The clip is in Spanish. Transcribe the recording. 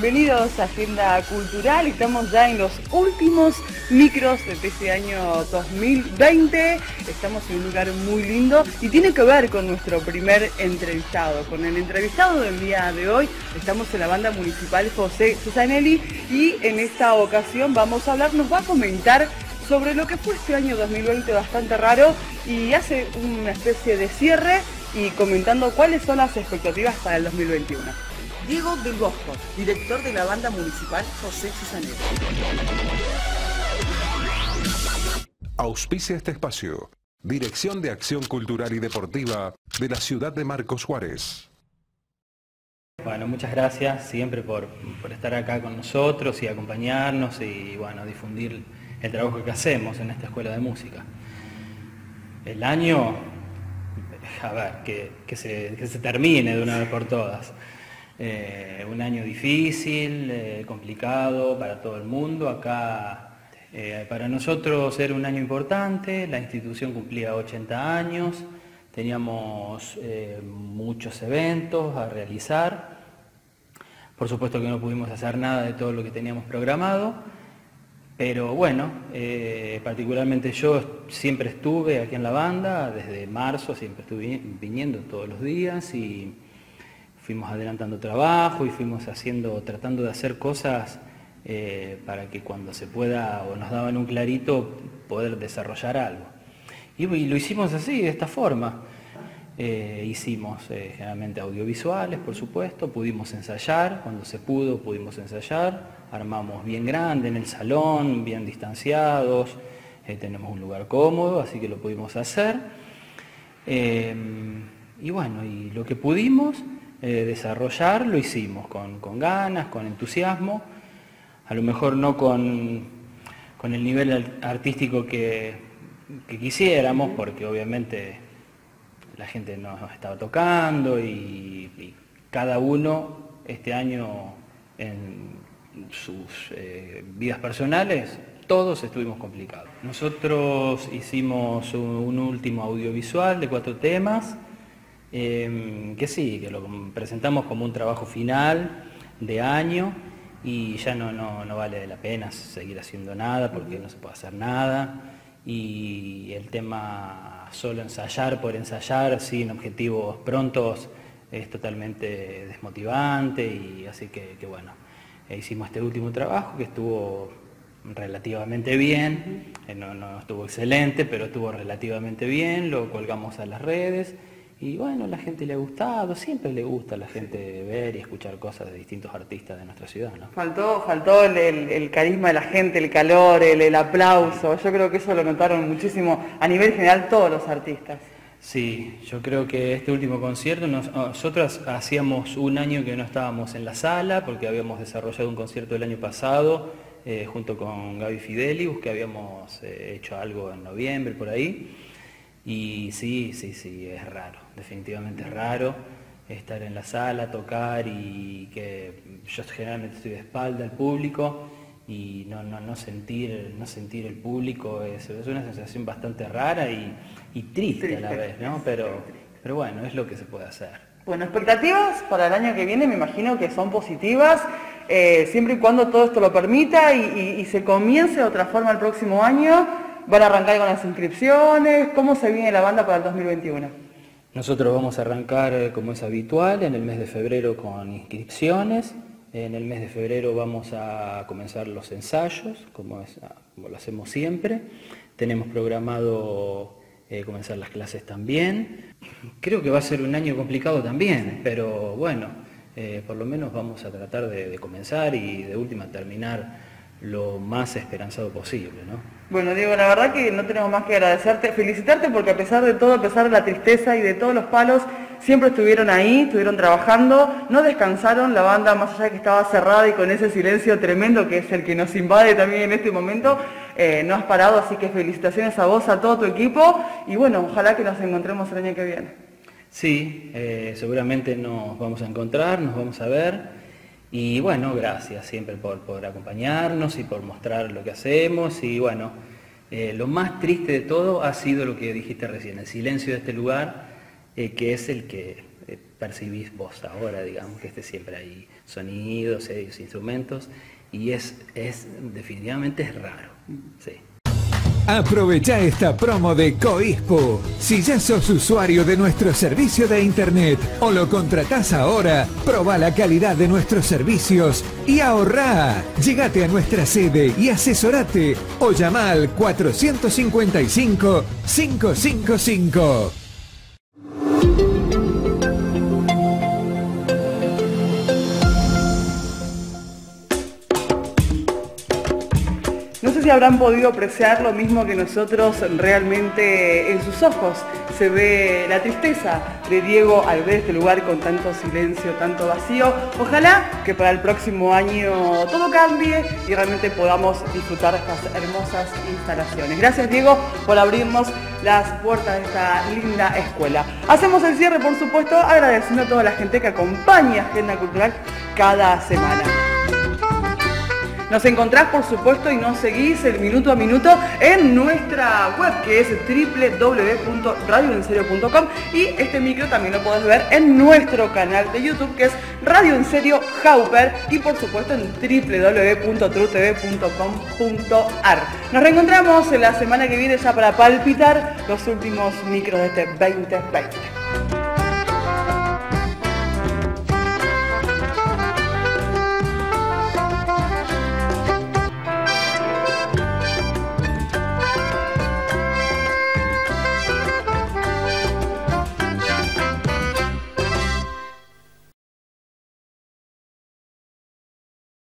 bienvenidos a Agenda Cultural. Estamos ya en los últimos micros de este año 2020. Estamos en un lugar muy lindo y tiene que ver con nuestro primer entrevistado. Con el entrevistado del día de hoy estamos en la banda municipal José Susanelli y en esta ocasión vamos a hablar, nos va a comentar sobre lo que fue este año 2020 bastante raro y hace una especie de cierre y comentando cuáles son las expectativas para el 2021. Diego del Bosco, director de la banda municipal José Susanelli. Auspicia este espacio. Dirección de Acción Cultural y Deportiva de la ciudad de Marcos Juárez. Bueno, muchas gracias siempre por, por, estar acá con nosotros y acompañarnos y bueno, difundir el trabajo que hacemos en esta escuela de música. El año, a ver, que, que, se, que se termine de una vez por todas. Eh, un año difícil, eh, complicado para todo el mundo. Acá eh, para nosotros era un año importante, la institución cumplía 80 años, teníamos muchos eventos a realizar. Por supuesto que no pudimos hacer nada de todo lo que teníamos programado, pero bueno, particularmente yo siempre estuve aquí en la banda, desde marzo siempre estuve viniendo todos los días y fuimos adelantando trabajo y fuimos haciendo, tratando de hacer cosas eh, para que cuando se pueda o nos daban un clarito poder desarrollar algo. Y, lo hicimos así, de esta forma. Eh, hicimos eh, generalmente audiovisuales, por supuesto, pudimos ensayar, cuando se pudo pudimos ensayar, armamos bien grande en el salón, bien distanciados, tenemos un lugar cómodo, así que lo pudimos hacer. y bueno, y lo que pudimos eh, desarrollar, lo hicimos con, ganas, con entusiasmo, a lo mejor no con, el nivel artístico que, quisiéramos, porque obviamente la gente nos estaba tocando y, cada uno este año en sus eh, vidas personales, todos estuvimos complicados. Nosotros hicimos un último audiovisual de cuatro temas, Que sí, que lo presentamos como un trabajo final de año y ya no, no, vale la pena seguir haciendo nada porque no se puede hacer nada. Y el tema solo ensayar por ensayar sin objetivos prontos es totalmente desmotivante y así que, bueno, hicimos este último trabajo que estuvo relativamente bien, eh, no, no estuvo excelente, pero estuvo relativamente bien, lo colgamos a las redes y bueno, la gente le ha gustado, siempre le gusta a la gente ver y escuchar cosas de distintos artistas de nuestra ciudad. ¿no? Faltó, faltó el, carisma de la gente, el calor, el, aplauso. Yo creo que eso lo notaron muchísimo a nivel general todos los artistas. Sí, yo creo que este último concierto, nosotros hacíamos un año que no estábamos en la sala porque habíamos desarrollado un concierto el año pasado eh, junto con Gaby Fidelius, que habíamos eh, hecho algo en noviembre por ahí. Y sí, sí, sí, es raro, definitivamente es raro estar en la sala, tocar y que yo generalmente estoy de espalda al público y no, no, sentir, no sentir el público es, una sensación bastante rara y, triste, a la vez, ¿no? Pero, pero bueno, es lo que se puede hacer. Bueno, expectativas para el año que viene me imagino que son positivas, eh, siempre y cuando todo esto lo permita y se comience de otra forma el próximo año. ¿Van a arrancar con las inscripciones? ¿Cómo se viene la banda para el 2021? Nosotros vamos a arrancar eh, como es habitual en el mes de febrero con inscripciones. En el mes de febrero vamos a comenzar los ensayos, como, ah, lo hacemos siempre. Tenemos programado eh, comenzar las clases también. Creo que va a ser un año complicado también, pero bueno, eh, por lo menos vamos a tratar de, de comenzar y de última terminar lo más esperanzado posible. ¿no? Bueno, Diego, la verdad que no tenemos más que agradecerte, felicitarte porque a pesar de todo, a pesar de la tristeza y de todos los palos, siempre estuvieron ahí, estuvieron trabajando, no descansaron, la banda más allá de que estaba cerrada y con ese silencio tremendo que es el que nos invade también en este momento, eh, no has parado, así que felicitaciones a vos, a todo tu equipo y bueno, ojalá que nos encontremos el año que viene. Sí, eh, seguramente nos vamos a encontrar, nos vamos a ver. Y bueno, gracias siempre por, por acompañarnos y por mostrar lo que hacemos. Y bueno, eh, lo más triste de todo ha sido lo que dijiste recién, el silencio de este lugar, eh, que es el que eh, percibís vos ahora, digamos, que esté siempre ahí sonidos, instrumentos, y es, es definitivamente es raro. Sí. Aprovecha esta promo de Coispo. Si ya sos usuario de nuestro servicio de internet o lo contratás ahora, proba la calidad de nuestros servicios y ahorrá. Llegate a nuestra sede y asesorate o llama al 455 555. Habrán podido apreciar lo mismo que nosotros realmente en sus ojos. Se ve la tristeza de Diego al ver este lugar con tanto silencio, tanto vacío. Ojalá que para el próximo año todo cambie y realmente podamos disfrutar estas hermosas instalaciones. Gracias Diego por abrirnos las puertas de esta linda escuela. Hacemos el cierre, por supuesto, agradeciendo a toda la gente que acompaña Agenda Cultural cada semana. Nos encontrás, por supuesto, y nos seguís el minuto a minuto en nuestra web, que es www.radioenserio.com y este micro también lo podés ver en nuestro canal de YouTube, que es Radio En Serio Hauper y, por supuesto, en www.trutv.com.ar. Nos reencontramos la semana que viene ya para palpitar los últimos micros de este 2020.